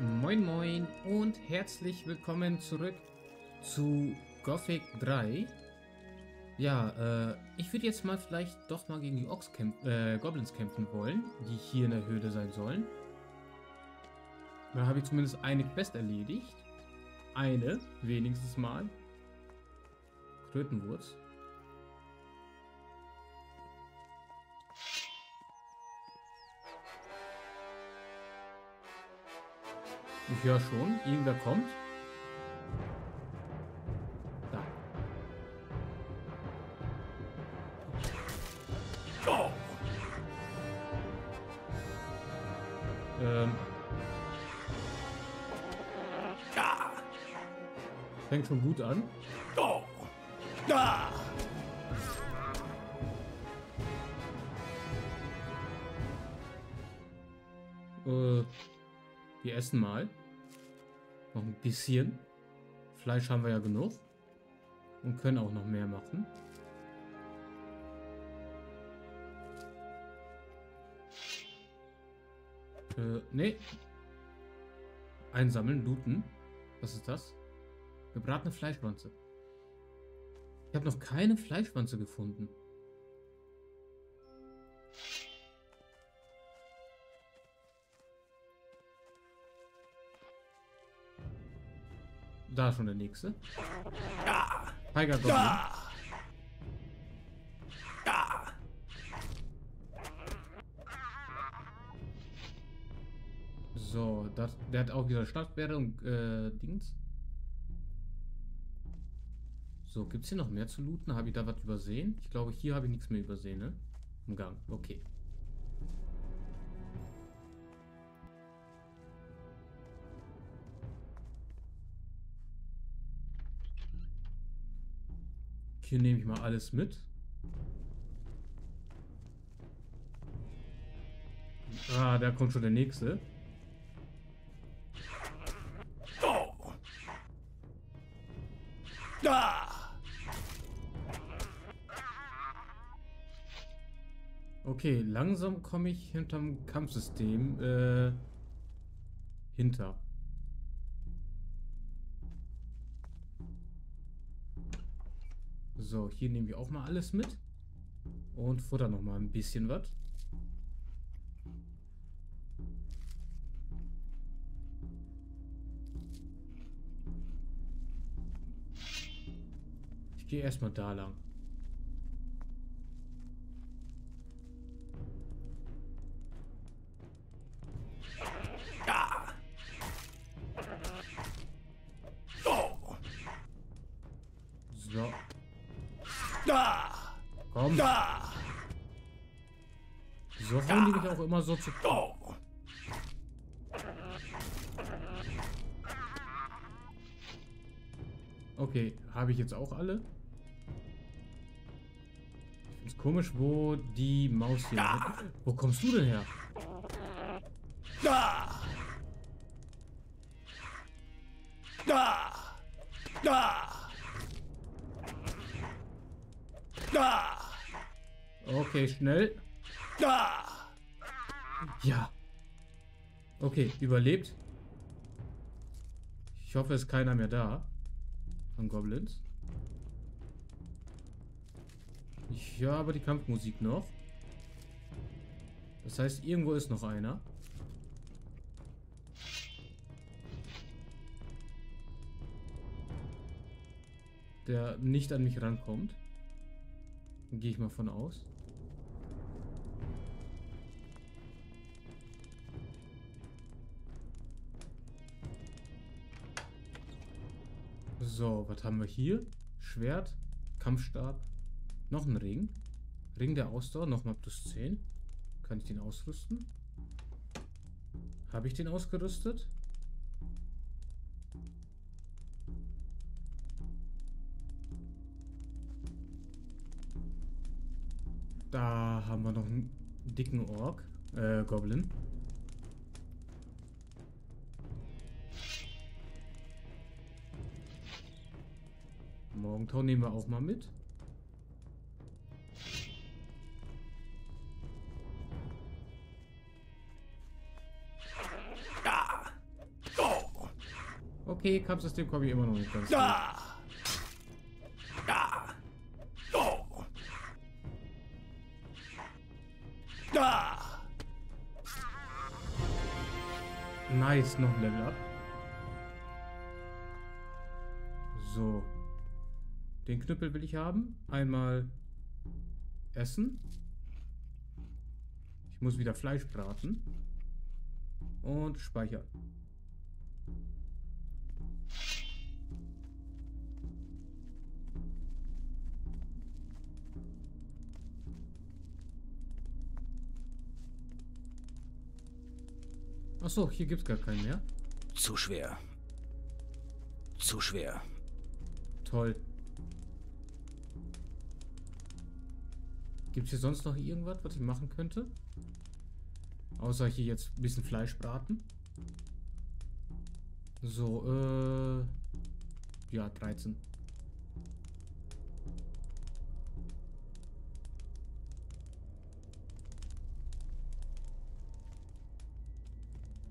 Moin Moin und herzlich willkommen zurück zu Gothic 3. Ja, äh, ich würde jetzt mal vielleicht doch mal gegen die Ox kämp äh, Goblins kämpfen wollen, die hier in der Höhle sein sollen. Da habe ich zumindest eine Quest erledigt. Eine, wenigstens mal. Krötenwurz. Ich höre schon, irgendwer kommt. Da. Ähm. Fängt schon gut an. Äh, essen mal. Noch ein bisschen. Fleisch haben wir ja genug. Und können auch noch mehr machen. Äh, nee. Einsammeln, looten. Was ist das? Gebratene Fleischwanze. Ich habe noch keine Fleischwanze gefunden. Da schon der nächste. Tiger Goblin. So, das, der hat auch wieder Stadtbeere und äh, Dings. So, gibt es hier noch mehr zu looten? Habe ich da was übersehen? Ich glaube, hier habe ich nichts mehr übersehen, ne? Im Gang, okay. Hier nehme ich mal alles mit. Ah, da kommt schon der nächste. Okay, langsam komme ich hinterm Kampfsystem äh, hinter. So, hier nehmen wir auch mal alles mit. Und futter noch mal ein bisschen was. Ich gehe erstmal da lang. Komm. So hauen die mich auch immer so zu. Okay, habe ich jetzt auch alle? Ich finde es komisch, wo die Maus hier... Wo kommst du denn her? Da! Da! Okay, schnell. Da! Ja. Okay, überlebt. Ich hoffe, es ist keiner mehr da. Von Goblins. Ich höre aber die Kampfmusik noch. Das heißt, irgendwo ist noch einer. Der nicht an mich rankommt. Gehe ich mal von aus. So, was haben wir hier? Schwert, Kampfstab, noch ein Ring. Ring der Ausdauer, nochmal plus 10. Kann ich den ausrüsten? Habe ich den ausgerüstet? Da haben wir noch einen dicken Ork, äh, Goblin. Morgentau nehmen wir auch mal mit. Okay, Kampfsystem komme ich immer noch nicht ganz. Da! Da! Oh! Da! Nice, noch ein Level up. Knüppel will ich haben. Einmal essen. Ich muss wieder Fleisch braten. Und speichern. Achso, hier gibt's gar keinen mehr. Zu schwer. Zu schwer. Toll. Gibt es hier sonst noch irgendwas, was ich machen könnte? Außer hier jetzt ein bisschen Fleisch braten. So, äh... Ja, 13.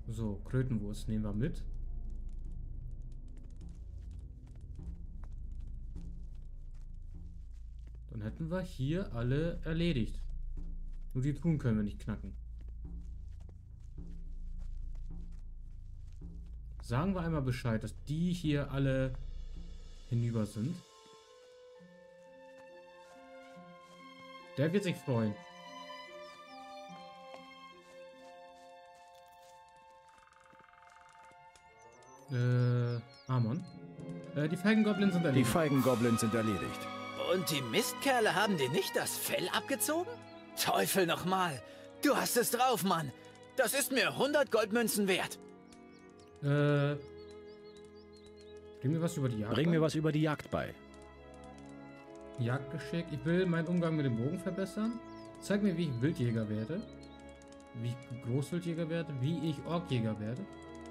So, Krötenwurst nehmen wir mit. Dann hätten wir hier alle erledigt. Nur die Truhen können wir nicht knacken. Sagen wir einmal Bescheid, dass die hier alle hinüber sind. Der wird sich freuen. Äh, Amon. Äh, die Feigengoblins sind Die erledigt. feigen Goblins sind erledigt. Und die Mistkerle haben dir nicht das Fell abgezogen? Teufel nochmal! Du hast es drauf, Mann! Das ist mir 100 Goldmünzen wert! Äh, bring mir was über die Jagd Bring bei. mir was über die Jagd bei. Jagdgeschick. Ich will meinen Umgang mit dem Bogen verbessern. Zeig mir, wie ich Wildjäger werde. Wie ich Großwildjäger werde. Wie ich Orkjäger werde.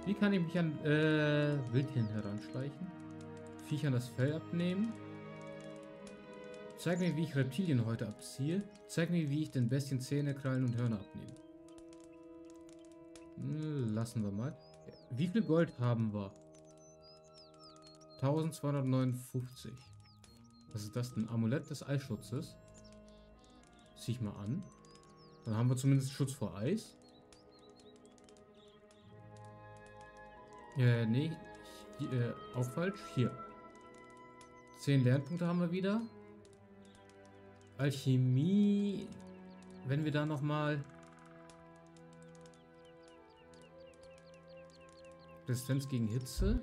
Wie kann ich mich an äh, Wildtieren heranschleichen? Viechern das Fell abnehmen. Zeig mir, wie ich Reptilien heute abziehe. Zeig mir, wie ich den Bestien Zähne, Krallen und Hörner abnehme. Hm, Lassen wir mal. Wie viel Gold haben wir? 1259. Was ist das? Ein Amulett des Eisschutzes. Zieh ich mal an. Dann haben wir zumindest Schutz vor Eis. Äh, nee. Hier, äh, auch falsch. Hier. 10 Lernpunkte haben wir wieder. Alchemie. Wenn wir da nochmal. Resistenz gegen Hitze.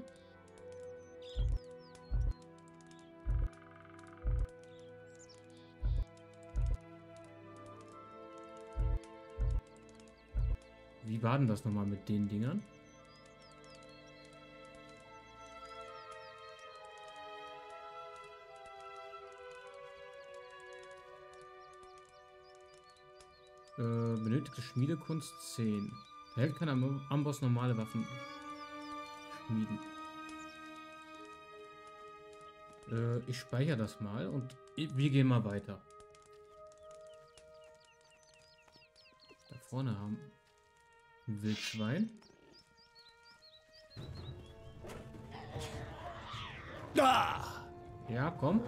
Wie war denn das nochmal mit den Dingern? Äh, benötigte Schmiedekunst 10. Der Held kann am Amboss normale Waffen schmieden. Äh, ich speichere das mal und wir gehen mal weiter. Da vorne haben ein Wildschwein. Da! Ja, komm.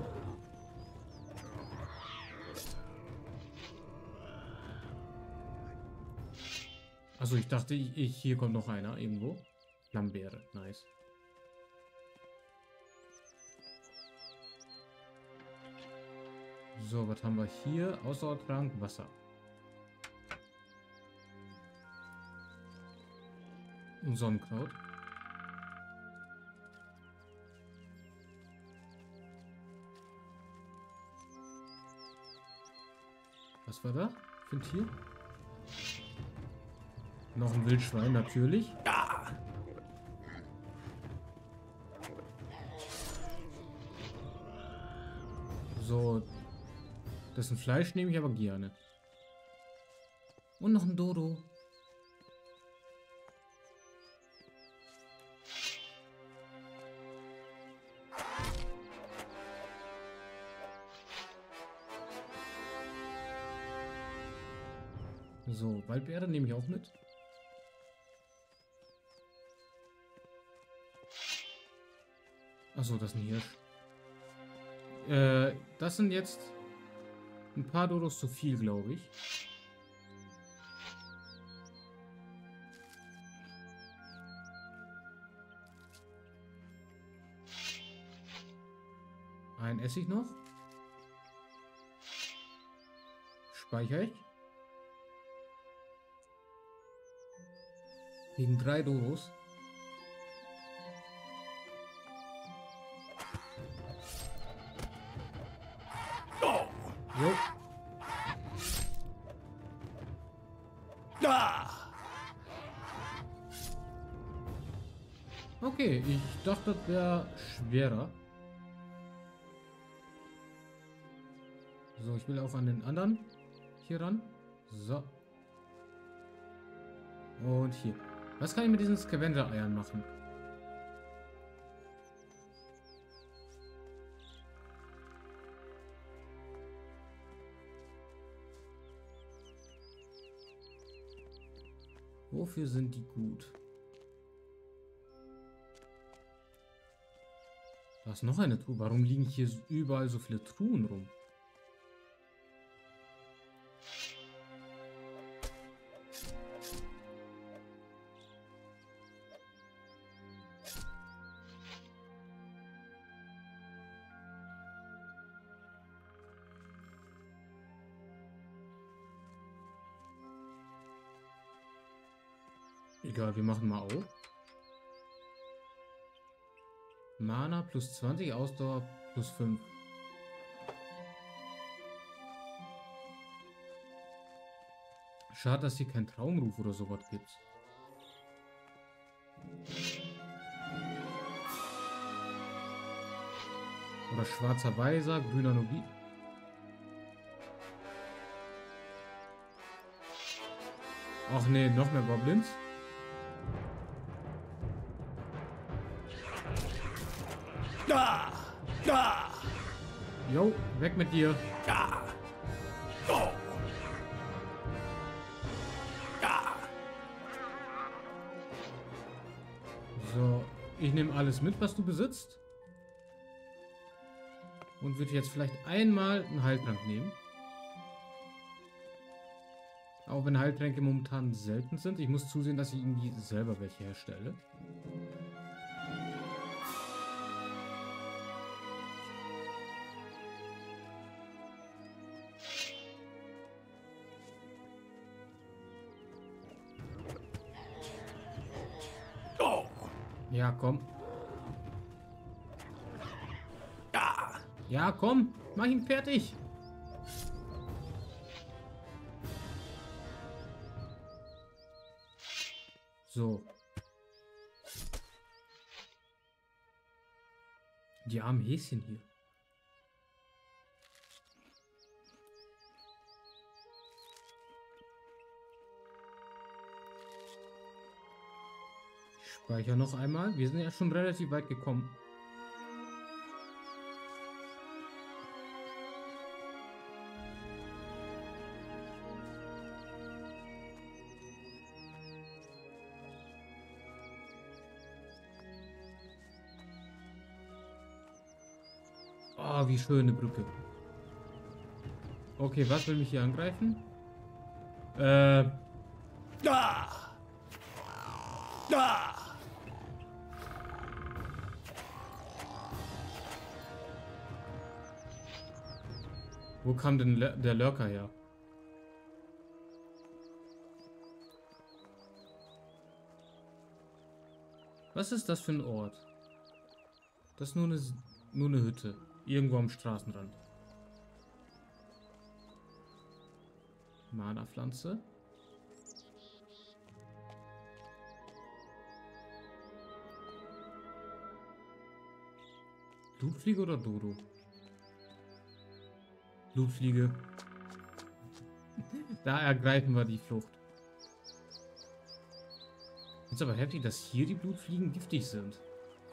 Also ich dachte, ich, ich, hier kommt noch einer irgendwo. Lambeere, nice. So, was haben wir hier? Ausdauertrank, Wasser. Und Sonnenkraut. Was war da für ein Tier? Noch ein Wildschwein, natürlich. Da! So. Dessen Fleisch nehme ich aber gerne. Und noch ein Dodo. So, Waldbeere nehme ich auch mit. Achso, das ist ein Hirsch. Äh, das sind jetzt ein paar Dodos zu viel, glaube ich. Ein Essig noch. Speichere ich. Gegen drei Dodos. Das wäre schwerer. So, ich will auch an den anderen hier ran. So. Und hier. Was kann ich mit diesen Scavenger-Eiern machen? Wofür sind die gut? Da noch eine Truhe. Warum liegen hier überall so viele Truhen rum? Egal, wir machen mal auf. Mana plus 20, Ausdauer plus 5. Schade, dass hier kein Traumruf oder sowas gibt. Oder schwarzer Weiser, grüner Nobi. Ach nee, noch mehr Goblins. Jo, weg mit dir. Ah! Oh! Ah! So, ich nehme alles mit, was du besitzt. Und würde jetzt vielleicht einmal einen Heiltrank nehmen. Auch wenn Heiltränke momentan selten sind. Ich muss zusehen, dass ich irgendwie selber welche herstelle. Ja, komm. Ah! Ja, komm. Mach ihn fertig. So. Die armen Häschen hier. Ich speichere noch einmal. Wir sind ja schon relativ weit gekommen. Oh, wie schön eine Brücke. Okay, was will mich hier angreifen? Äh, Ah! Ah! Wo kam denn der Lurker her? Was ist das für ein Ort? Das ist nur eine, nur eine Hütte. Irgendwo am Straßenrand. Mana-Pflanze. Blutfliege oder Dodo? Blutfliege. Da ergreifen wir die Flucht. Ist aber heftig, dass hier die Blutfliegen giftig sind.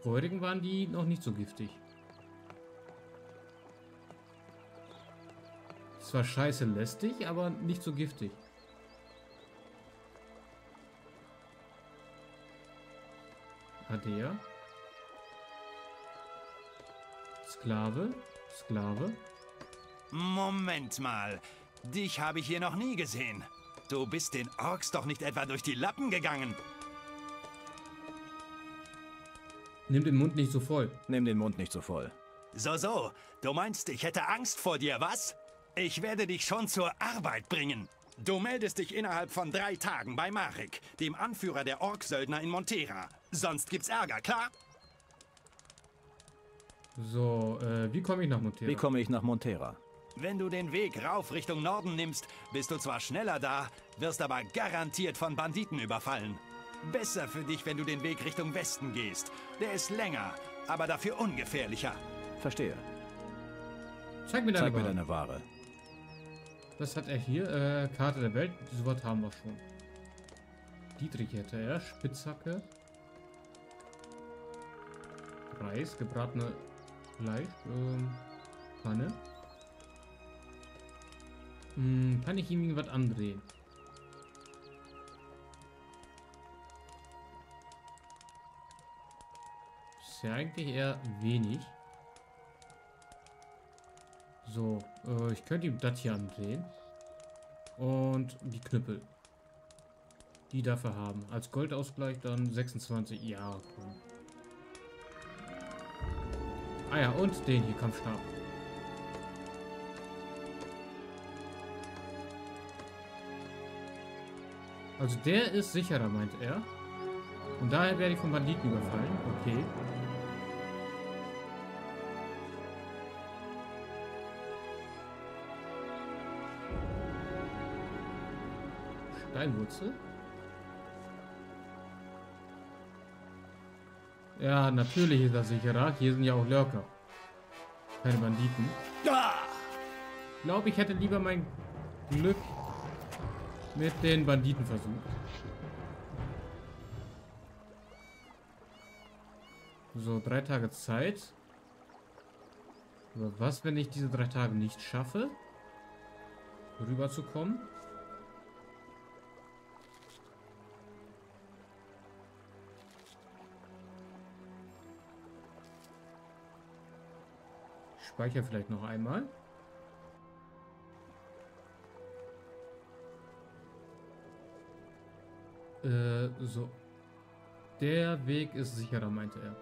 Vorherigen waren die noch nicht so giftig. Zwar scheiße lästig, aber nicht so giftig. Der. Sklave. Sklave. Moment mal. Dich habe ich hier noch nie gesehen. Du bist den Orks doch nicht etwa durch die Lappen gegangen. Nimm den Mund nicht so voll. Nimm den Mund nicht so voll. So, so. Du meinst, ich hätte Angst vor dir, was? Ich werde dich schon zur Arbeit bringen. Du meldest dich innerhalb von drei Tagen bei Marek, dem Anführer der Orksöldner in Montera. Sonst gibt's Ärger, klar? So, äh, wie komme ich nach Montera? Wie komme ich nach Montera? Wenn du den Weg rauf Richtung Norden nimmst, bist du zwar schneller da, wirst aber garantiert von Banditen überfallen. Besser für dich, wenn du den Weg Richtung Westen gehst. Der ist länger, aber dafür ungefährlicher. Verstehe. Zeig mir deine Zeig mir Ware. deine Ware. Was hat er hier? Äh, Karte der Welt. Dieses Wort haben wir schon. Dietrich hätte er. Spitzhacke. Reis, gebratene Fleisch. Ähm, Pfanne. Hm, kann ich ihm irgendwas andrehen? Ist ja eigentlich eher wenig. So, äh, ich könnte ihm das hier andrehen. Und die Knüppel. Die dafür haben. Als Goldausgleich dann 26. Ja, komm. Ah ja, und den hier, Kampfstab. Also der ist sicherer, meint er. Und daher werde ich von Banditen überfallen. Okay. Steinwurzel. Ja, natürlich ist das sicherer. Hier sind ja auch Lurker. Keine Banditen. Ah! Ich glaube, ich hätte lieber mein Glück mit den Banditen versucht. So, drei Tage Zeit. Aber was, wenn ich diese drei Tage nicht schaffe, rüberzukommen? Ich speichere vielleicht noch einmal. Äh, so. Der Weg ist sicherer, meinte er.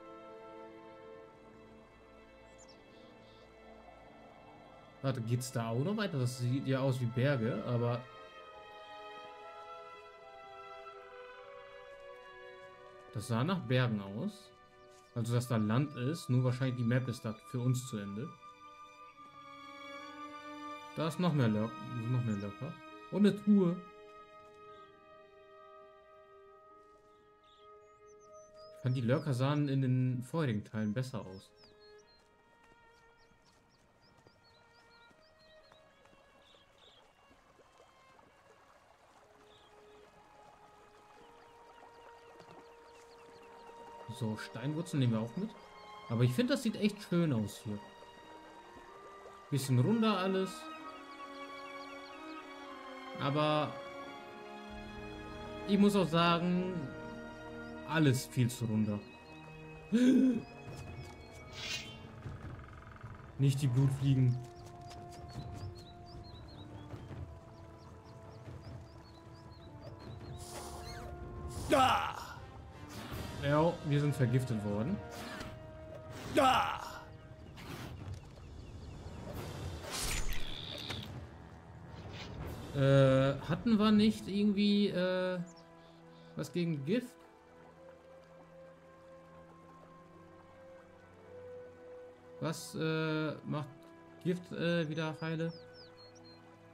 Warte, geht's da auch noch weiter? Das sieht ja aus wie Berge, aber... Das sah nach Bergen aus. Also, dass da Land ist. Nur wahrscheinlich die Map ist da für uns zu Ende. Da ist noch mehr Lurker. Noch mehr Lurker. Und eine Truhe. Fand die Lurker sahen in den vorherigen Teilen besser aus. So, Steinwurzeln nehmen wir auch mit. Aber ich finde, das sieht echt schön aus hier. Bisschen runder alles. Aber ich muss auch sagen, alles viel zu runder. Nicht die Blutfliegen. Ah! Ja, wir sind vergiftet worden. Ah! Äh, hatten wir nicht irgendwie äh, was gegen Gift? Was äh, macht Gift äh, wieder heile?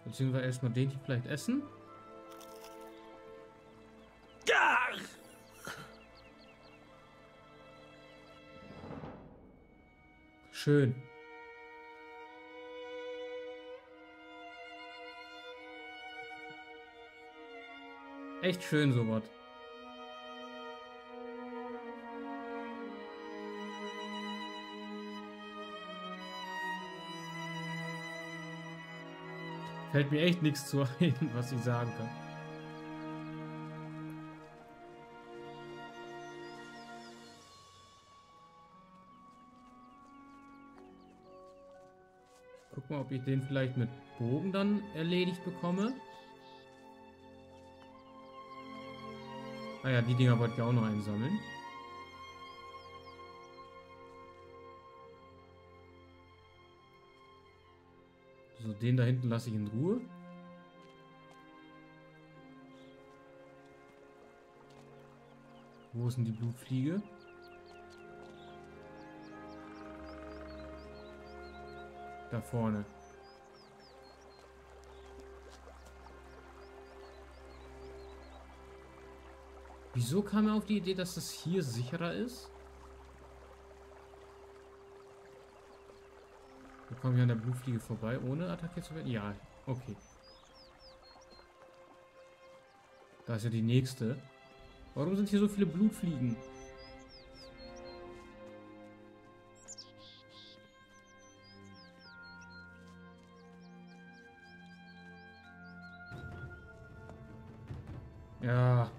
Beziehungsweise erstmal den hier vielleicht essen? Ah! Schön. Echt schön sowas. Fällt mir echt nichts zu ein, was ich sagen kann. guck mal, ob ich den vielleicht mit Bogen dann erledigt bekomme. Ah ja, die Dinger wollte ich auch noch einsammeln. Den da hinten lasse ich in Ruhe. Wo ist denn die Blutfliege? Da vorne. Wieso kam er auf die Idee, dass das hier sicherer ist? Da komme ich an der Blutfliege vorbei, ohne attackiert zu werden? Ja, okay. Da ist ja die nächste. Warum sind hier so viele Blutfliegen? Ja.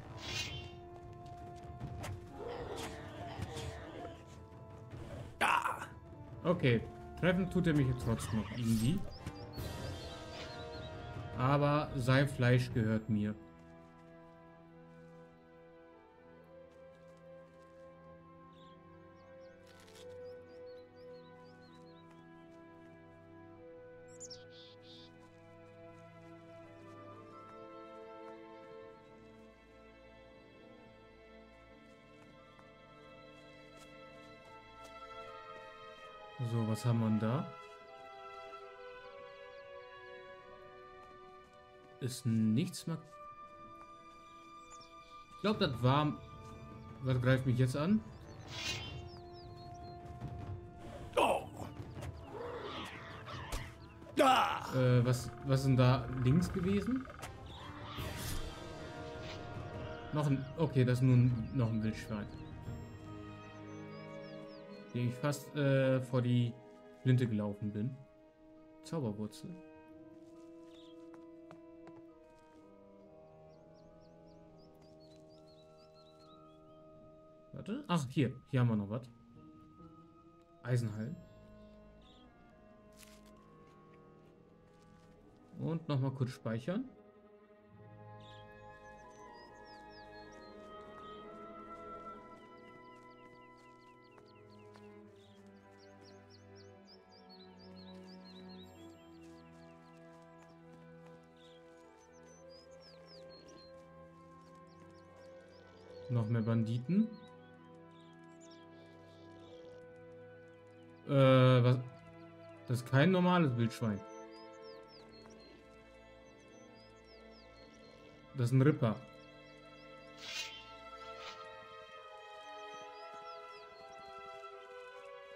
Okay. Treffen tut er mich trotzdem noch irgendwie. Aber sein Fleisch gehört mir. Was haben wir da? Ist nichts mehr. Ich glaube, das war. Was greift mich jetzt an? Oh! Da! Äh, was, was ist denn da links gewesen? Noch ein. Okay, das ist nun noch ein Wildschwein. Dem ich fast äh, vor die Flinte gelaufen bin. Zauberwurzel. Warte. Ach, hier. Hier haben wir noch was. Eisenhallen. Und nochmal kurz speichern. Noch mehr Banditen. Äh, was? Das ist kein normales Wildschwein. Das ist ein Ripper.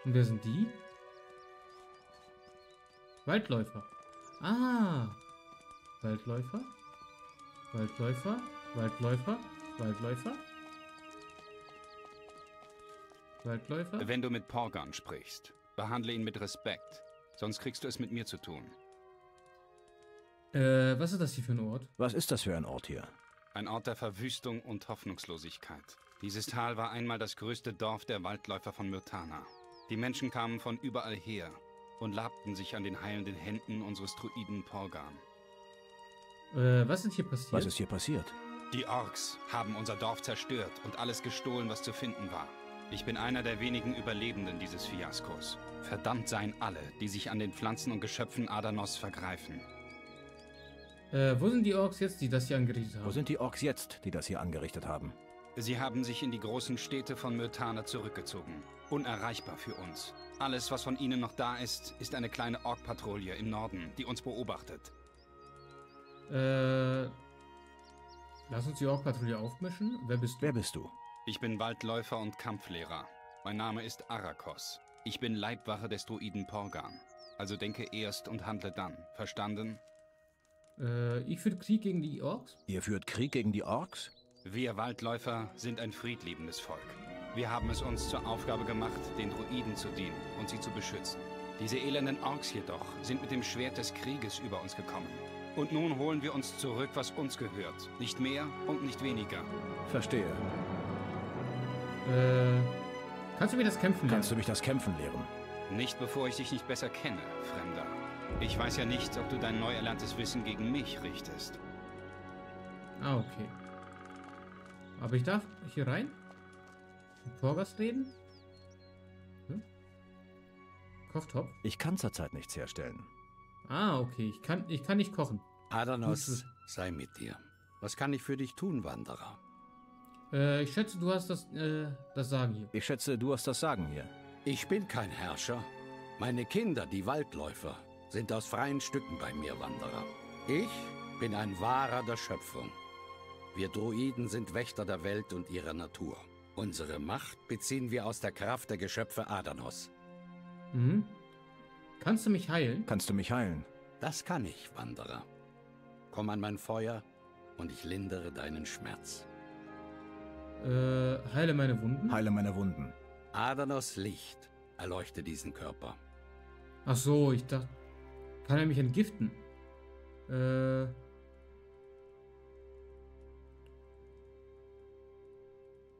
Und wer sind die? Waldläufer. Ah. Waldläufer. Waldläufer. Waldläufer. Waldläufer. Waldläufer. Wenn du mit Porgan sprichst, behandle ihn mit Respekt. Sonst kriegst du es mit mir zu tun. Äh, was ist das hier für ein Ort? Was ist das für ein Ort hier? Ein Ort der Verwüstung und Hoffnungslosigkeit. Dieses Tal war einmal das größte Dorf der Waldläufer von Myrtana. Die Menschen kamen von überall her und labten sich an den heilenden Händen unseres Druiden Porgan. Äh, was ist hier passiert? Was ist hier passiert? Die Orks haben unser Dorf zerstört und alles gestohlen, was zu finden war. Ich bin einer der wenigen Überlebenden dieses Fiaskos. Verdammt seien alle, die sich an den Pflanzen und Geschöpfen Adanos vergreifen. Äh, wo sind die Orks jetzt, die das hier angerichtet haben? Wo sind die Orks jetzt, die das hier angerichtet haben? Sie haben sich in die großen Städte von Myrtana zurückgezogen. Unerreichbar für uns. Alles, was von ihnen noch da ist, ist eine kleine Ork-Patrouille im Norden, die uns beobachtet. Äh, lass uns die Ork-Patrouille aufmischen. Wer bist du? Wer bist du? Ich bin Waldläufer und Kampflehrer. Mein Name ist Arakos. Ich bin Leibwache des Druiden Porgan. Also denke erst und handle dann. Verstanden? Äh, ich führe Krieg gegen die Orks. Ihr führt Krieg gegen die Orks? Wir Waldläufer sind ein friedliebendes Volk. Wir haben es uns zur Aufgabe gemacht, den Druiden zu dienen und sie zu beschützen. Diese elenden Orks jedoch sind mit dem Schwert des Krieges über uns gekommen. Und nun holen wir uns zurück, was uns gehört. Nicht mehr und nicht weniger. Verstehe. Äh, kannst du mir das Kämpfen lernen? Kannst du mich das Kämpfen lehren? Nicht bevor ich dich nicht besser kenne, Fremder. Ich weiß ja nicht, ob du dein neu erlerntes Wissen gegen mich richtest. Ah, okay. Aber ich darf hier rein? Mit Torgas reden? Hm? Kochtopf? Ich kann zurzeit nichts herstellen. Ah, okay. Ich kann, ich kann nicht kochen. Adanos sei mit dir. Was kann ich für dich tun, Wanderer? Äh, ich schätze, du hast das, äh, das Sagen hier. Ich schätze, du hast das Sagen hier. Ich bin kein Herrscher. Meine Kinder, die Waldläufer, sind aus freien Stücken bei mir, Wanderer. Ich bin ein Wahrer der Schöpfung. Wir Druiden sind Wächter der Welt und ihrer Natur. Unsere Macht beziehen wir aus der Kraft der Geschöpfe Adanos. Mhm. Kannst du mich heilen? Kannst du mich heilen? Das kann ich, Wanderer. Komm an mein Feuer und ich lindere deinen Schmerz. Äh, heile meine Wunden? Heile meine Wunden. Adanos Licht erleuchte diesen Körper. Ach so, ich dachte, kann er mich entgiften? Äh.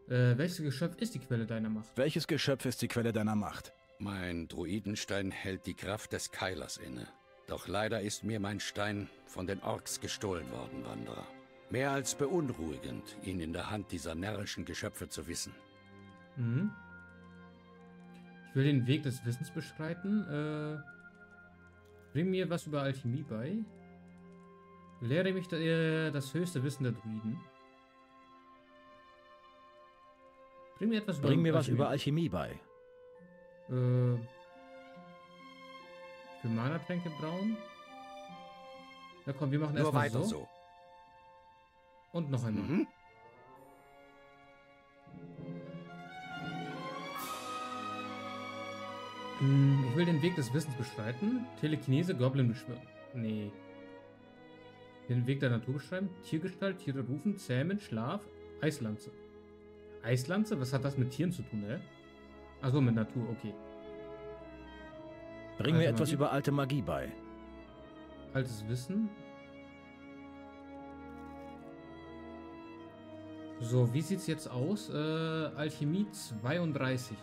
Äh, welches Geschöpf ist die Quelle deiner Macht? Welches Geschöpf ist die Quelle deiner Macht? Mein Druidenstein hält die Kraft des Keilers inne. Doch leider ist mir mein Stein von den Orks gestohlen worden, Wanderer. Mehr als beunruhigend, ihn in der Hand dieser närrischen Geschöpfe zu wissen. Mhm. Ich will den Weg des Wissens beschreiten. Äh, bring mir was über Alchemie bei. Lehre mich da, äh, das höchste Wissen der Druiden. Bring mir etwas über Bring mir was Alchemie. über Alchemie bei. Äh, ich will Mana-Tränke brauen. Na komm, wir machen erstmal weiter so. Und noch einmal. Mhm. Hm, Ich will den Weg des Wissens beschreiten. Telekinese, Goblin beschwören. Nee. Den Weg der Natur beschreiben. Tiergestalt, Tiere rufen, zähmen, Schlaf, Eislanze. Eislanze? Was hat das mit Tieren zu tun, hä? Achso, mit Natur, okay. Bring mir Alte etwas Magie? über alte Magie bei. Altes Wissen. So, wie sieht's jetzt aus? Äh, Alchemie 32.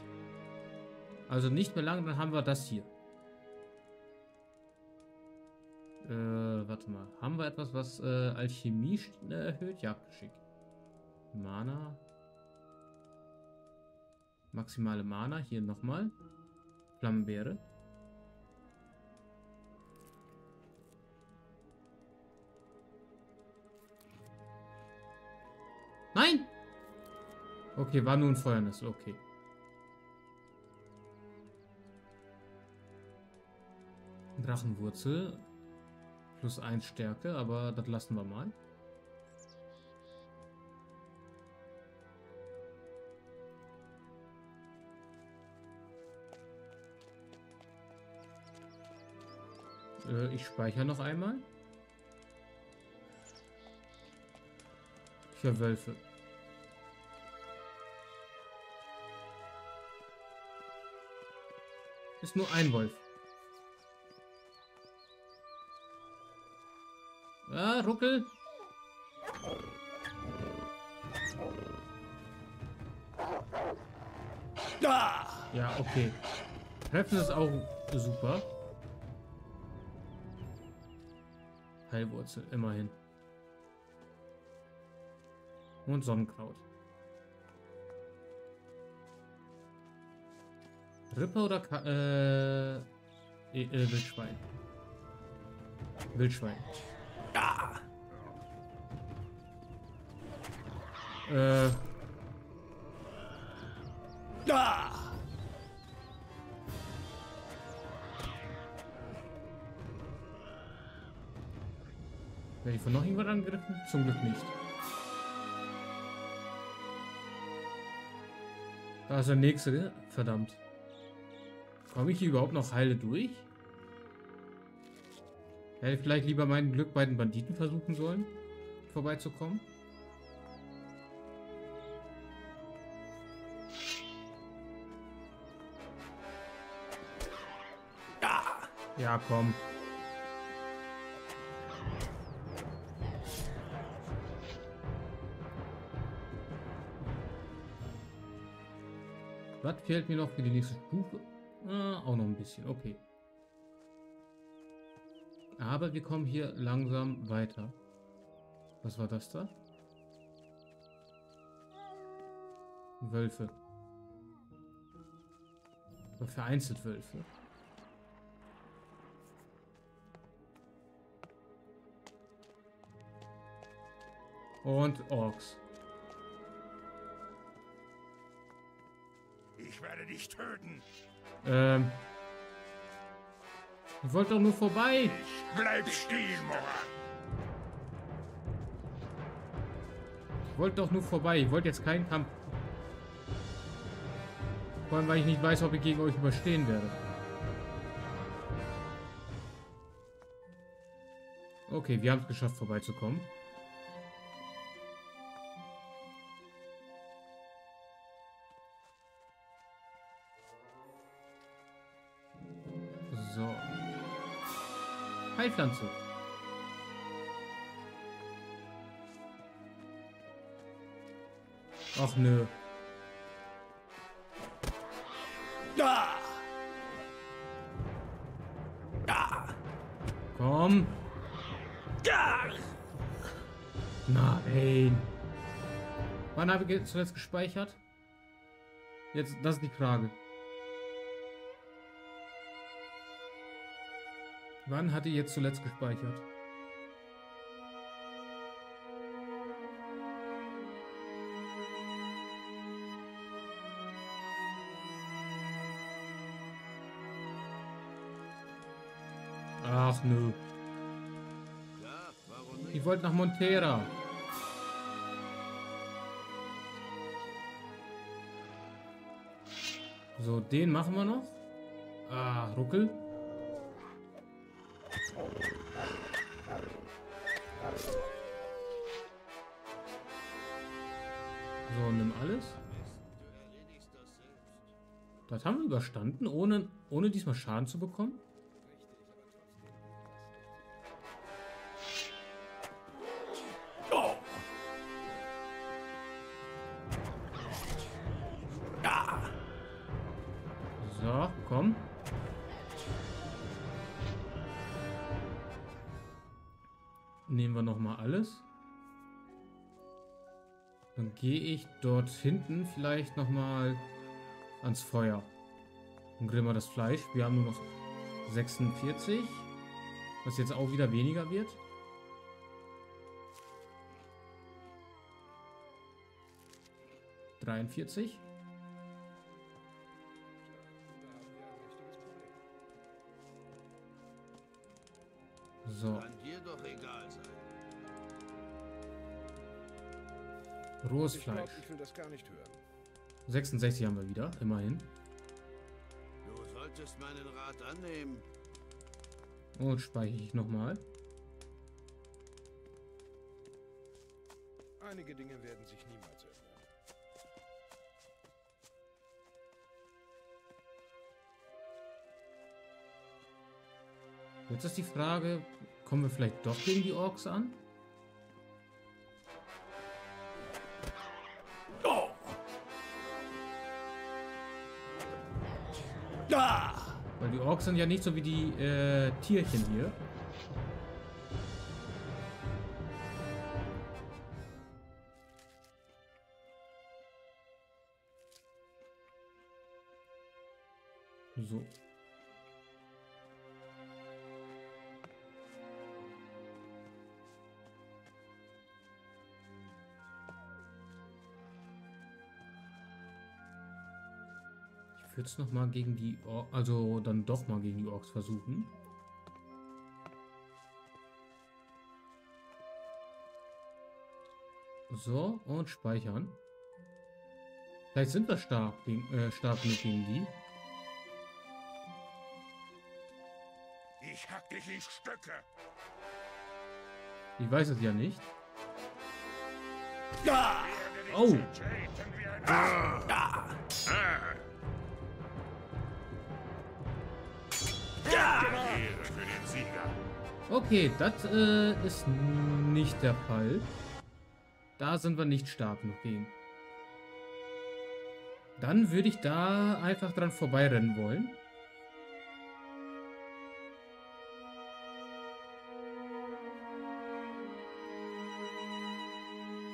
Also nicht mehr lang, dann haben wir das hier. Äh, warte mal. Haben wir etwas, was äh, Alchemie äh, erhöht? Jagdgeschick. Mana. Maximale Mana. Hier nochmal. Flammenbeere. Nein! Okay, war nur ein Feuernis, okay. Drachenwurzel. Plus 1 Stärke, aber das lassen wir mal. Äh, ich speichere noch einmal. Für Wölfe. Ist nur ein Wolf. Ah, Ruckel. Ja, okay. Treffen ist auch super. Heilwurzel, immerhin. Und Sonnenkraut. Rippe oder Ka äh, äh, äh, Wildschwein? Wildschwein. Äh. Werde ich von noch jemand angegriffen? Zum Glück nicht. Da ist der nächste. Verdammt. Komme ich hier überhaupt noch heile durch? Hätte ich vielleicht lieber mein Glück bei den Banditen versuchen sollen, vorbeizukommen? Ja, komm. Was fehlt mir noch für die nächste Stufe? Ah, auch noch ein bisschen, okay. Aber wir kommen hier langsam weiter. Was war das da? Wölfe. Oder vereinzelt Wölfe. Und Orks. Ich werde dich töten. Ähm. Ich wollte doch nur vorbei. Bleib stehen, Moran. Ich wollte doch nur vorbei. Ich wollte jetzt keinen Kampf. Vor allem, weil ich nicht weiß, ob ich gegen euch überstehen werde. Okay, wir haben es geschafft, vorbeizukommen. Heilpflanze. Ach nö. Da! Komm. Da! Nein. Wann habe ich zuletzt gespeichert? Jetzt, das ist die Frage. Wann hat die jetzt zuletzt gespeichert? Ach nö. Ich wollte nach Montera. So, den machen wir noch. Ah, Ruckel. Alles. Das haben wir überstanden, ohne, ohne diesmal Schaden zu bekommen. Hinten vielleicht noch mal ans Feuer. Und grillen wir das Fleisch. Wir haben nur noch 46. Was jetzt auch wieder weniger wird. Dreiundvierzig. So, rohes Fleisch. ich will das gar nicht hören. 66 haben wir wieder, immerhin. Du solltest meinen Rat annehmen. Und speichere ich nochmal. Einige Dinge werden sich niemals ändern. Jetzt ist die Frage, kommen wir vielleicht doch gegen die Orks an? Orks sind ja nicht so wie die äh, Tierchen hier. So. Es nochmal gegen die Or also dann doch mal gegen die Orks versuchen. So, und speichern. Vielleicht sind wir stark, gegen, äh, stark genug gegen die. Ich hack dich in Stücke. Ich weiß es ja nicht. Da! Oh, Treten wir für den Sieger. Okay, das äh, ist nicht der Fall. Da sind wir nicht stark genug gegen. Dann würde ich da einfach dran vorbeirennen wollen.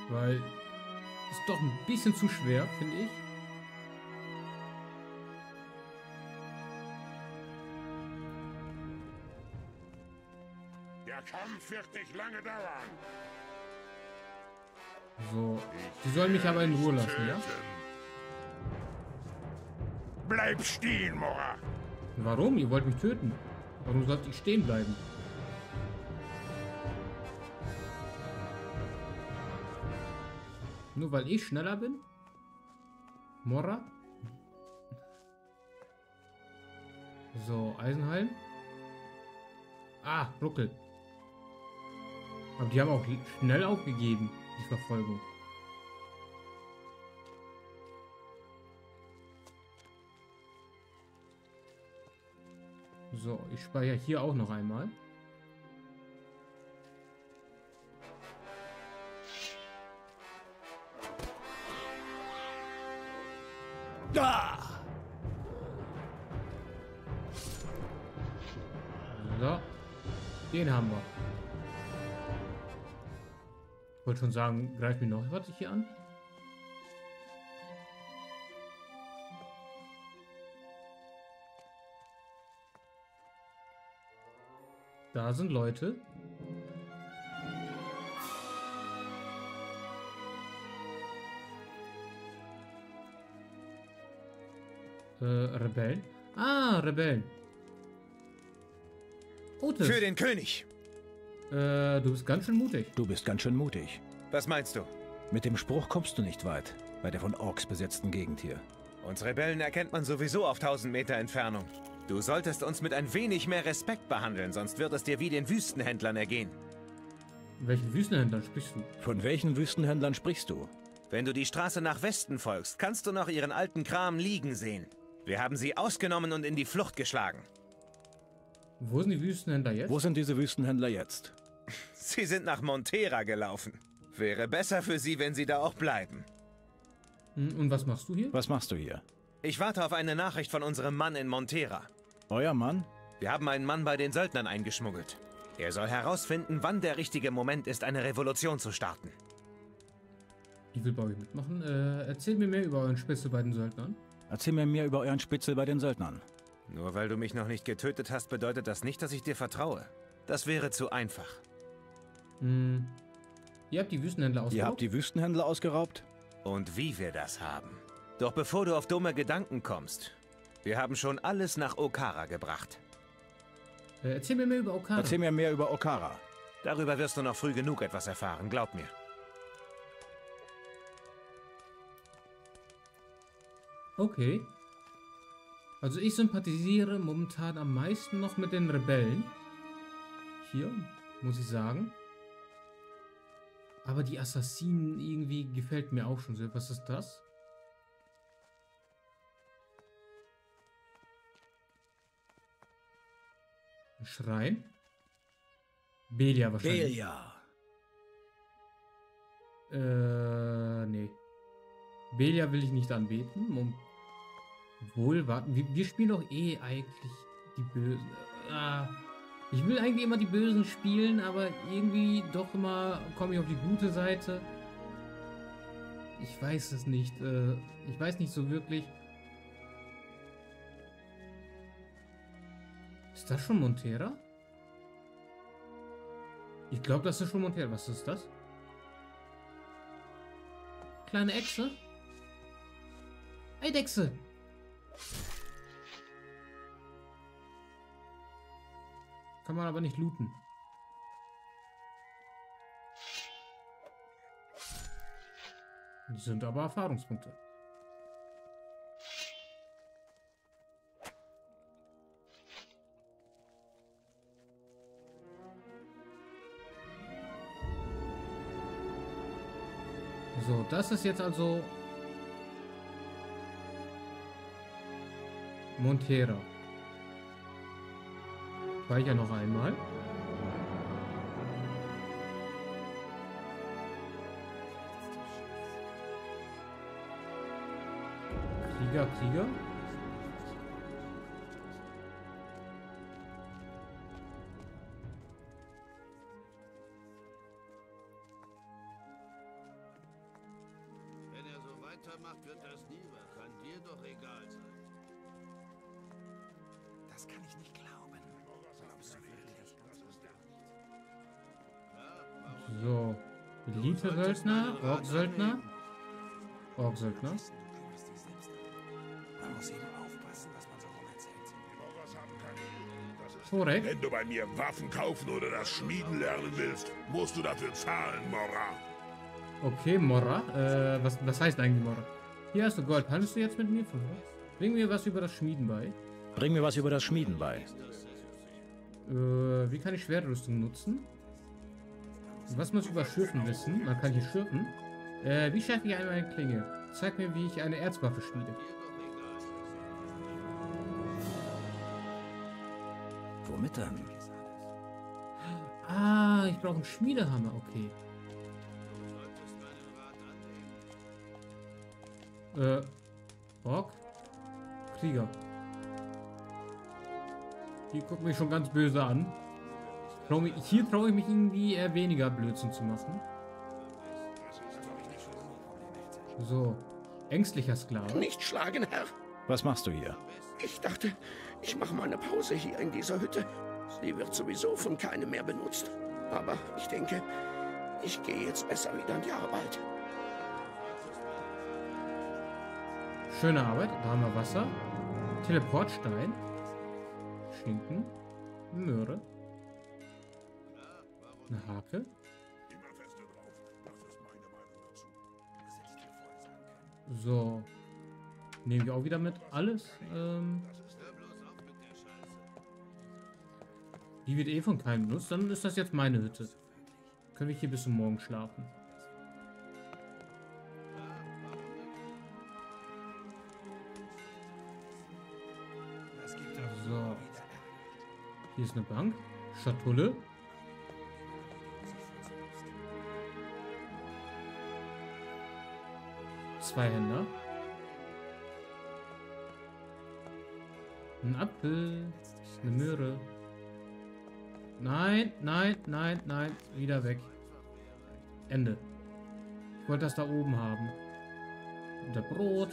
Weil ist doch ein bisschen zu schwer, finde ich. Kampf wird nicht lange dauern. So, sie sollen mich aber in Ruhe lassen, ja? Bleib stehen, Mora. Warum? Ihr wollt mich töten. Warum sollte ich stehen bleiben? Nur weil ich schneller bin? Mora? So, Eisenheim. Ah, Ruckel. Aber die haben auch schnell aufgegeben, die Verfolgung. So, ich speichere hier auch noch einmal. Schon sagen, greift mir noch was hier an. Da sind Leute. Äh, Rebellen? Ah, Rebellen. Otis. Für den König. Äh, du bist ganz schön mutig. Du bist ganz schön mutig. Was meinst du? Mit dem Spruch kommst du nicht weit. Bei der von Orks besetzten Gegend hier. Uns Rebellen erkennt man sowieso auf 1000 Meter Entfernung. Du solltest uns mit ein wenig mehr Respekt behandeln, sonst wird es dir wie den Wüstenhändlern ergehen. Welchen Wüstenhändler sprichst du? Von welchen Wüstenhändlern sprichst du? Wenn du die Straße nach Westen folgst, kannst du noch ihren alten Kram liegen sehen. Wir haben sie ausgenommen und in die Flucht geschlagen. Wo sind die Wüstenhändler jetzt? Wo sind diese Wüstenhändler jetzt? Sie sind nach Montera gelaufen. Wäre besser für sie, wenn sie da auch bleiben. Hm, Und was machst du hier? Was machst du hier? Ich warte auf eine Nachricht von unserem Mann in Montera. Euer Mann? Wir haben einen Mann bei den Söldnern eingeschmuggelt. Er soll herausfinden, wann der richtige Moment ist, eine Revolution zu starten. Ich will bei euch mitmachen. Äh, erzählt mir mehr über euren Spitze bei den Söldnern. Erzähl mir mehr über euren Spitzel bei den Söldnern. Nur weil du mich noch nicht getötet hast, bedeutet das nicht, dass ich dir vertraue. Das wäre zu einfach. Hm. Ihr habt die Wüstenhändler Ihr ausgeraubt? habt die Wüstenhändler ausgeraubt? Und wie wir das haben. Doch bevor du auf dumme Gedanken kommst, wir haben schon alles nach Okara gebracht. Äh, erzähl mir mehr über Okada. Erzähl mir mehr über Okara. Darüber wirst du noch früh genug etwas erfahren, glaub mir. Okay. Also ich sympathisiere momentan am meisten noch mit den Rebellen. Hier, muss ich sagen. Aber die Assassinen irgendwie gefällt mir auch schon sehr. Was ist das? Ein Schrein? Belia wahrscheinlich. Belia. Äh, nee. Belia will ich nicht anbeten. Mom Obwohl, warten, wir, wir spielen doch eh eigentlich die Bösen. Ah, ich will eigentlich immer die Bösen spielen, aber irgendwie doch immer komme ich auf die gute Seite. Ich weiß es nicht. Äh, ich weiß nicht so wirklich. Ist das schon Montera? Ich glaube, das ist schon Montera. Was ist das? Kleine Echse? Eidechse! Kann man aber nicht looten. Sind aber Erfahrungspunkte. So, das ist jetzt also Montera. Speicher noch einmal. Krieger, Krieger. Elite-Söldner, Ork-Söldner. Ork-Söldner. Man muss eben aufpassen, was man so rumerzählt. Korrekt. Wenn du bei mir Waffen kaufen oder das Schmieden lernen willst, musst du dafür zahlen, Mora. Okay, Morra. Äh, was, was heißt eigentlich Morra? Hier hast du Gold. Handelst du jetzt mit mir? Von was? Bring mir was über das Schmieden bei. Bring mir was über das Schmieden bei. Äh, wie kann ich Schwertrüstung nutzen? Was muss ich über Schürfen wissen? Man kann hier schürfen. Äh, wie schärfe ich einmal eine Klinge? Zeig mir, wie ich eine Erzwaffe schmiede. Womit dann? Ah, ich brauche einen Schmiedehammer. Okay. Äh, Ork? Krieger. Die gucken mich schon ganz böse an. Trau mich, hier traue ich mich irgendwie eher weniger Blödsinn zu machen. So. Ängstlicher Sklave. Nicht schlagen, Herr. Was machst du hier? Ich dachte, ich mache mal eine Pause hier in dieser Hütte. Sie wird sowieso von keinem mehr benutzt. Aber ich denke, ich gehe jetzt besser wieder an die Arbeit. Schöne Arbeit. Da haben wir Wasser. Teleportstein. Schinken. Möhre. Meinung dazu. So. Nehmen wir auch wieder mit. Alles. Ähm, die wird eh von keinem benutzt. Dann ist das jetzt meine Hütte. Können wir hier bis zum Morgen schlafen. So. Hier ist eine Bank. Schatulle. Zwei Händer. Ein Apfel. Eine Möhre. Nein, nein, nein, nein. Wieder weg. Ende. Ich wollte das da oben haben. Der Brot,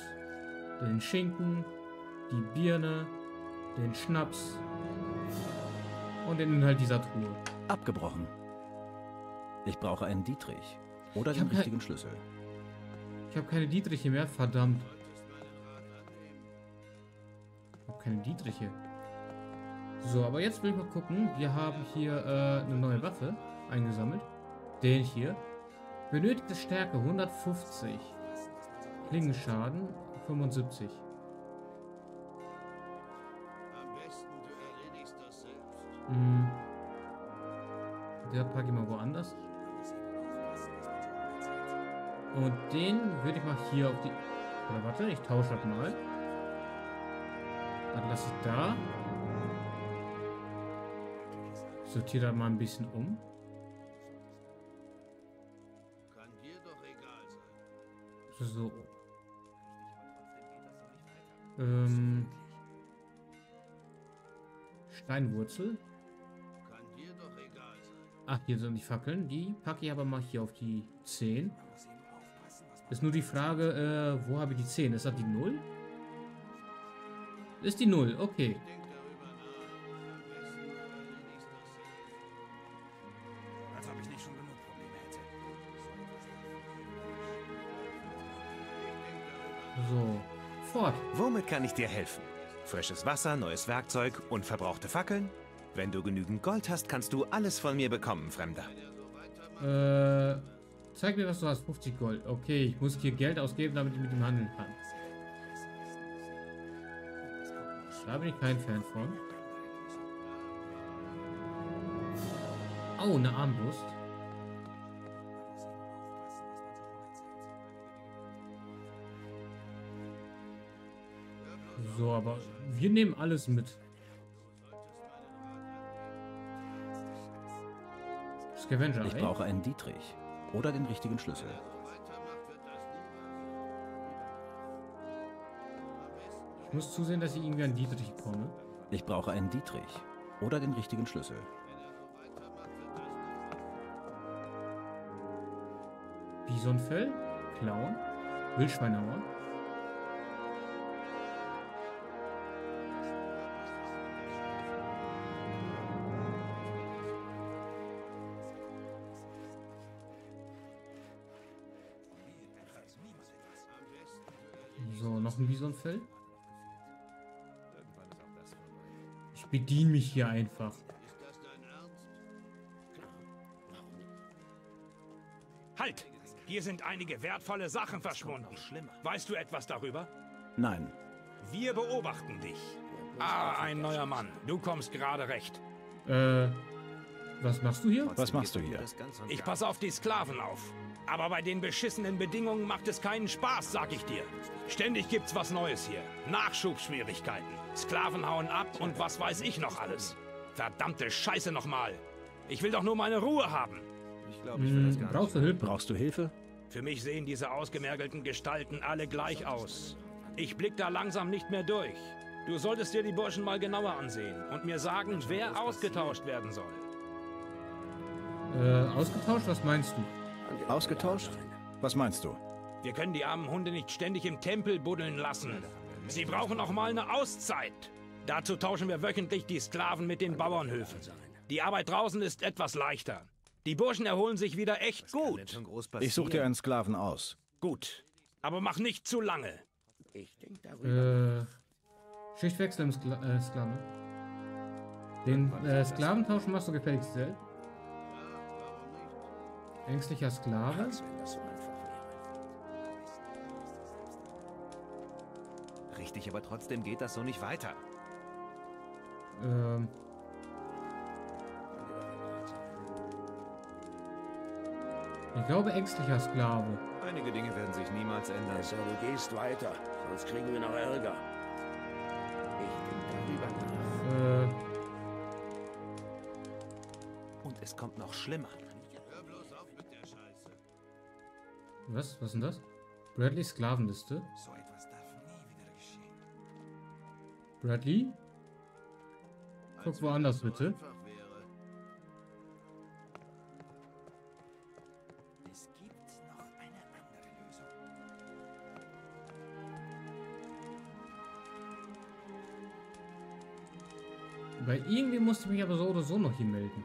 den Schinken, die Birne, den Schnaps und den Inhalt dieser Truhe. Abgebrochen. Ich brauche einen Dietrich. Oder Ich den richtigen Schlüssel. Habe keine Dietriche mehr, verdammt. Ich habe keine Dietriche. So, aber jetzt will ich mal gucken. Wir haben hier äh, eine neue Waffe eingesammelt. Den hier. Benötigte Stärke 150. Klingenschaden 75. Am besten du erledigst das selbst. Hm. Der packe ich mal woanders. Und den würde ich mal hier auf die... Oder warte, ich tausche das mal. Dann lasse ich da. Sortiere das mal ein bisschen um. So. Ähm. Steinwurzel. Ach, hier sind die Fackeln. Die packe ich aber mal hier auf die 10. Ist nur die Frage, äh, wo habe ich die 10? Ist das die 0? Ist die 0, okay. So. Fort. Womit kann ich dir helfen? Frisches Wasser, neues Werkzeug, unverbrauchte Fackeln? Wenn du genügend Gold hast, kannst du alles von mir bekommen, Fremder. Äh, zeig mir, was du hast. 50 Gold. Okay, ich muss hier Geld ausgeben, damit ich mit ihm handeln kann. Da bin ich kein Fan von. Oh, eine Armbrust. So, aber wir nehmen alles mit. Scavenger. Ich brauche einen Dietrich. Oder den richtigen Schlüssel. Ich muss zusehen, dass ich irgendwie an Dietrich komme. Ich brauche einen Dietrich. Oder den richtigen Schlüssel. Bisonfell, Clown, Wildschweinauer. Noch ein Bisonfell. Ich bediene mich hier einfach. Halt! Hier sind einige wertvolle Sachen verschwunden. Weißt du etwas darüber? Nein. Wir beobachten dich. Ah, ein neuer Mann. Du kommst gerade recht. Äh, was machst du hier? Was machst du hier? Ich passe auf die Sklaven auf. Aber bei den beschissenen Bedingungen macht es keinen Spaß, sag ich dir. Ständig gibt's was Neues hier. Nachschubschwierigkeiten. Sklaven hauen ab und was weiß ich noch alles. Verdammte Scheiße nochmal. Ich will doch nur meine Ruhe haben. Hm, brauchst du Hilfe? Brauchst du Hilfe? Für mich sehen diese ausgemergelten Gestalten alle gleich aus. Ich blick da langsam nicht mehr durch. Du solltest dir die Burschen mal genauer ansehen und mir sagen, wer ausgetauscht werden soll. Äh, ausgetauscht? Was meinst du? Ausgetauscht? Was meinst du? Wir können die armen Hunde nicht ständig im Tempel buddeln lassen. Sie brauchen auch mal eine Auszeit. Dazu tauschen wir wöchentlich die Sklaven mit den Bauernhöfen. Die Arbeit draußen ist etwas leichter. Die Burschen erholen sich wieder echt gut. Ich suche dir einen Sklaven aus. Gut. Aber mach nicht zu lange. Ich denk darüber. Äh, Schichtwechsel im Skla äh, Sklaven. Den äh, Sklaventausch machst du gefälligst selbst. Ängstlicher Sklave. Als wenn das so einfach wäre. Richtig, aber trotzdem geht das so nicht weiter. Ähm. Ich glaube ängstlicher Sklave. Einige Dinge werden sich niemals ändern. Besser, du gehst weiter, sonst kriegen wir noch Ärger. Ich denk darüber nach. Äh, Und es kommt noch schlimmer. Was? Was ist denn das? Bradley Sklavenliste. So etwas darf nie wieder geschehen. Bradley? Guck woanders bitte. Es gibt noch eine andere Lösung. Bei irgendwie musste ich mich aber so oder so noch hier melden.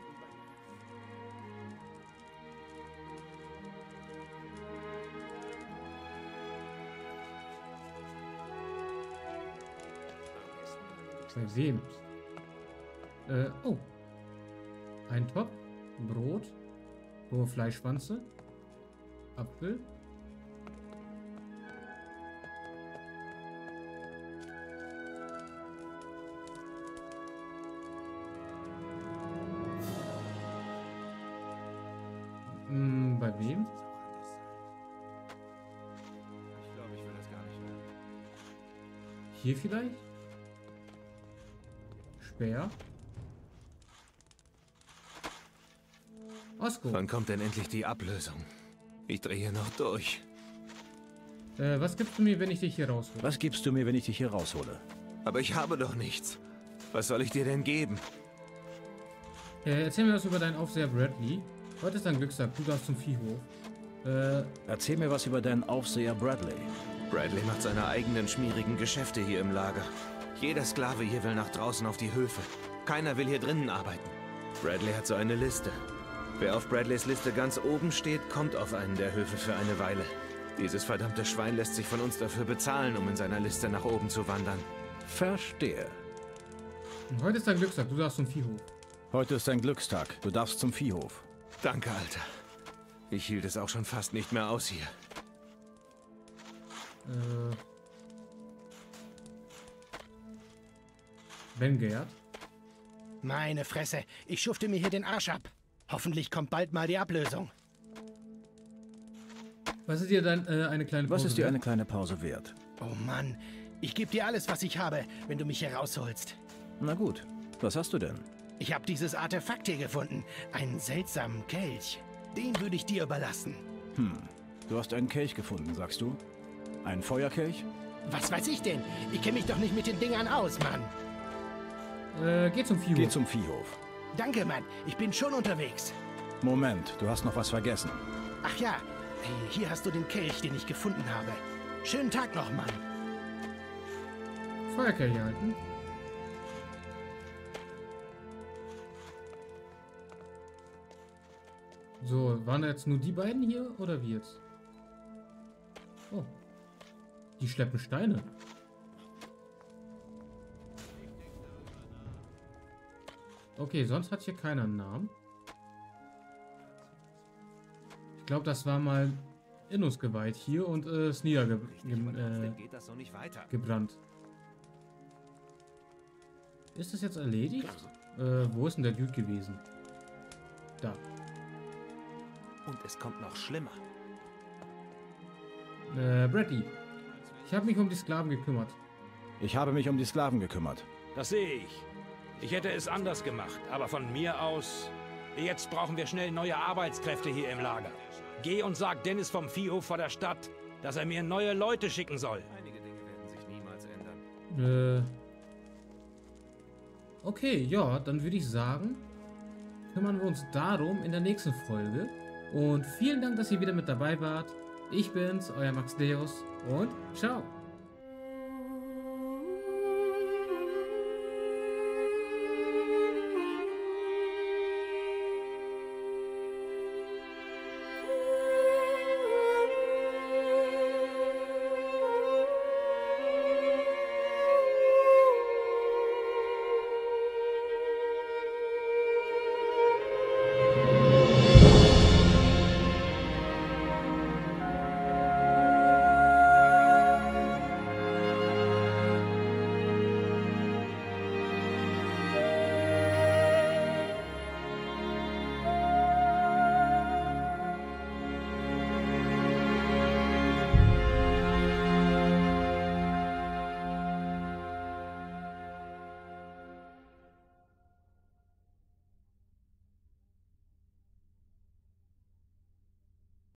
Wem? Äh, oh. Ein Top, Brot, hohe Fleischschwanze, Apfel. Hm, bei wem? Ich glaube, Wann kommt denn endlich die Ablösung? Ich drehe noch durch. Äh, was gibst du mir, wenn ich dich hier raushole? Was gibst du mir, wenn ich dich hier raushole? Aber ich habe doch nichts. Was soll ich dir denn geben? Äh, erzähl mir was über deinen Aufseher Bradley. Heute ist dein Glückstag, du darfst zum Viehhof. Äh, Erzähl mir was über deinen Aufseher Bradley. Bradley macht seine eigenen schmierigen Geschäfte hier im Lager. Jeder Sklave hier will nach draußen auf die Höfe. Keiner will hier drinnen arbeiten. Bradley hat so eine Liste. Wer auf Bradleys Liste ganz oben steht, kommt auf einen der Höfe für eine Weile. Dieses verdammte Schwein lässt sich von uns dafür bezahlen, um in seiner Liste nach oben zu wandern. Verstehe. heute ist dein Glückstag, du darfst zum Viehhof. Heute ist dein Glückstag. Du darfst zum Viehhof. Danke, Alter. Ich hielt es auch schon fast nicht mehr aus hier. Äh, ben Gerd. Meine Fresse, ich schufte mir hier den Arsch ab. Hoffentlich kommt bald mal die Ablösung. Was ist dir dann äh, eine kleine Pause? Was ist dir wert? eine kleine Pause wert? Oh Mann, ich gebe dir alles, was ich habe, wenn du mich hier rausholst. Na gut. Was hast du denn? Ich habe dieses Artefakt hier gefunden. Einen seltsamen Kelch. Den würde ich dir überlassen. Hm. Du hast einen Kelch gefunden, sagst du? Ein Feuerkelch? Was weiß ich denn? Ich kenne mich doch nicht mit den Dingern aus, Mann. Äh, geh zum Viehhof. Geh zum Viehhof. Danke, Mann. Ich bin schon unterwegs. Moment, du hast noch was vergessen. Ach ja, hier hast du den Kelch, den ich gefunden habe. Schönen Tag noch, Mann. Feuerkelch halten. So, waren jetzt nur die beiden hier oder wie jetzt? Oh. Die schleppen Steine. Okay, sonst hat hier keiner einen Namen. Ich glaube, das war mal Innos geweiht hier und äh, ist niedergebrannt. Ge äh. Ist das jetzt erledigt? Äh, wo ist denn der Dude gewesen? Da. Und es kommt noch schlimmer. Äh, Bradley. Ich habe mich um die Sklaven gekümmert. Ich habe mich um die Sklaven gekümmert. Das sehe ich. Ich hätte es anders gemacht, aber von mir aus... Jetzt brauchen wir schnell neue Arbeitskräfte hier im Lager. Geh und sag Dennis vom Viehhof vor der Stadt, dass er mir neue Leute schicken soll. Einige Dinge werden sich niemals ändern. Äh. Okay, ja, dann würde ich sagen, kümmern wir uns darum in der nächsten Folge. Und vielen Dank, dass ihr wieder mit dabei wart. Ich bin's, euer Max Deus und ciao.